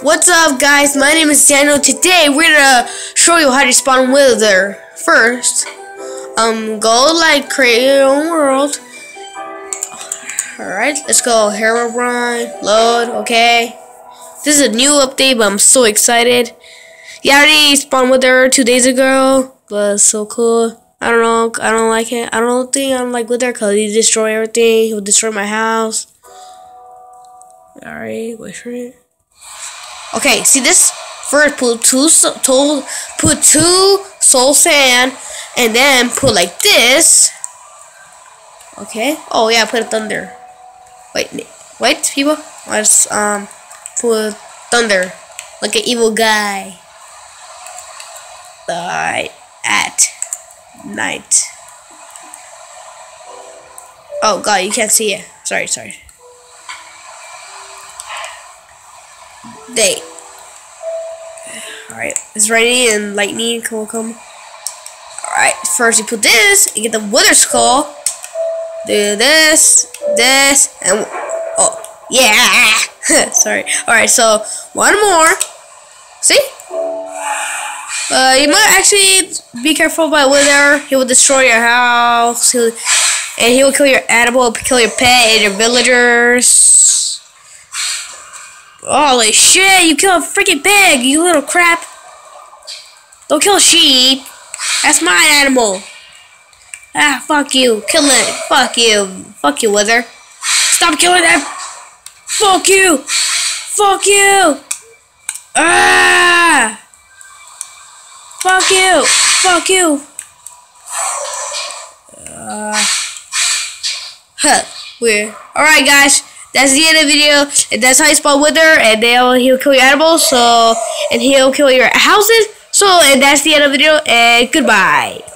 What's up guys, my name is Daniel. Today we're gonna show you how to spawn wither. First, um, go like create your own world. Alright, let's go. Herobrine, load, okay. This is a new update, but I'm so excited. Yeah, I already spawned wither two days ago, but it's so cool. I don't know, I don't like it. I don't think I am like wither because he destroy everything. He'll destroy my house. Alright, wait for it. Okay, see this? First put two to, put two soul sand and then put like this. Okay. Oh yeah, put thunder. Wait, wait, people. Let's um put thunder like an evil guy. Die at night. Oh god, you can't see it. Sorry, sorry. Day. Alright, it's ready and lightning will come. Alright, first you put this, you get the wither skull. Do this, this, and oh yeah. Sorry. Alright, so one more. See? Uh, you might actually be careful about wither. He will destroy your house. He'll, and he will kill your animal, kill your pet and your villagers. Holy shit, you killed a freaking pig, you little crap. Don't kill sheep. That's my animal. Ah, fuck you. Kill it. Fuck you. Fuck you, Wither. Stop killing that. Fuck you. Fuck you. Ah. Fuck you. Fuck you. Uh. Huh. Weird. Alright, guys that's the end of the video. And that's how you spawn wither, and then he'll kill your animals. So, and he'll kill your houses. So, and that's the end of the video. And goodbye.